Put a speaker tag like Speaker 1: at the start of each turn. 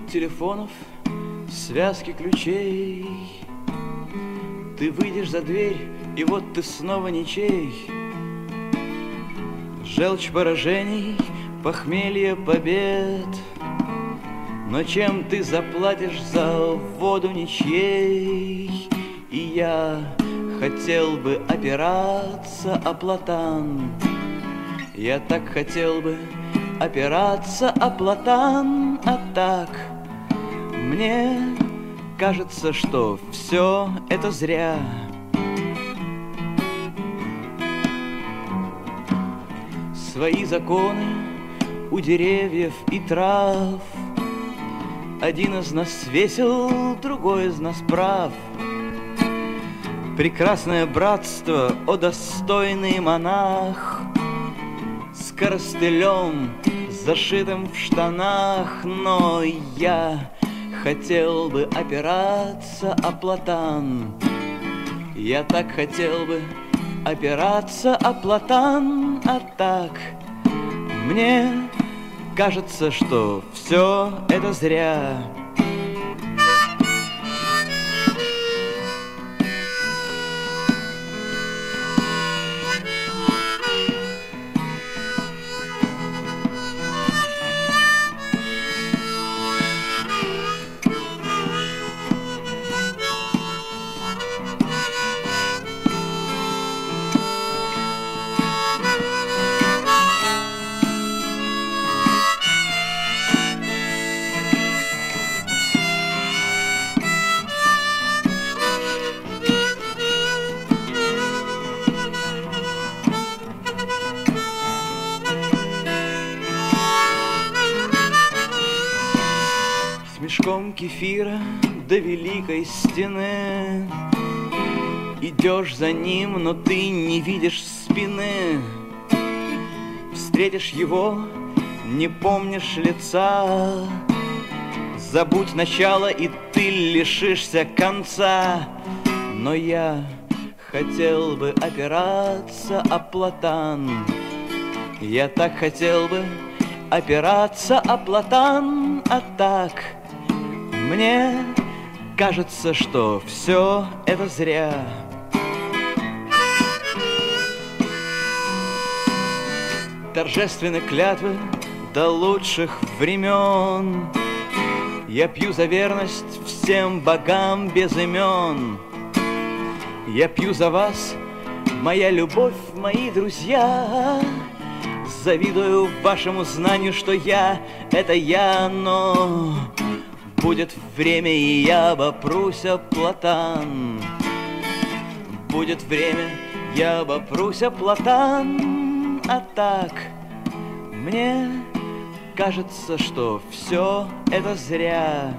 Speaker 1: телефонов, связки ключей. Ты выйдешь за дверь, и вот ты снова ничей. Желчь поражений, похмелье побед. Но чем ты заплатишь за воду ничьей? И я хотел бы опираться о платан. Я так хотел бы опираться о платан, а так мне кажется, что все это зря. Свои законы у деревьев и трав. Один из нас весел, другой из нас прав. Прекрасное братство, о достойный монах. С коростылем, зашитым в штанах. Но я хотел бы опираться о платан. Я так хотел бы опираться о платан А так мне кажется, что все это зря мешком кефира до великой стены. Идешь за ним, но ты не видишь спины. Встретишь его, не помнишь лица. Забудь начало, и ты лишишься конца. Но я хотел бы опираться о платан. Я так хотел бы опираться о платан, а так мне кажется, что все это зря. Торжественны клятвы до лучших времен. Я пью за верность всем богам без имен. Я пью за вас, моя любовь, мои друзья. Завидую вашему знанию, что я — это я, но Будет время, и я обопрусь о платан. Будет время, я обопрусь о платан. А так, мне кажется, что все это зря.